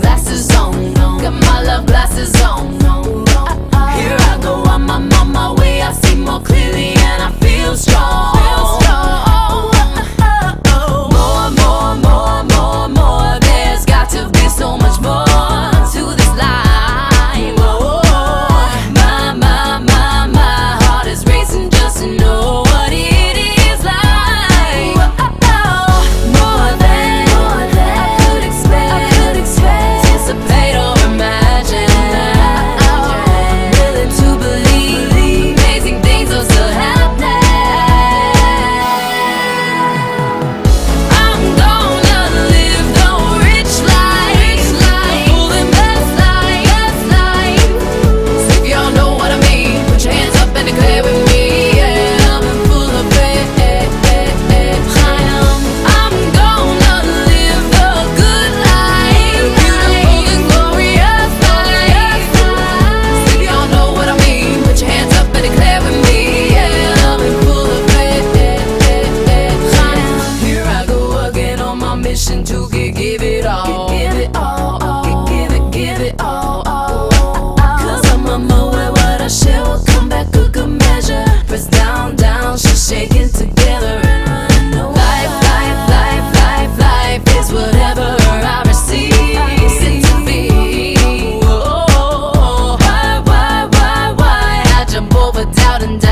glasses on, got my love glasses on. to give, give it all. Give it all, oh. all. Give it, give it all. Oh. Uh-uh. Cause I'm a what I share will come back, good measure. Press down, down, she's shaking together and running. Life, life, life, life, life is whatever I receive. Why, why, why, why? I jump over doubt and doubt.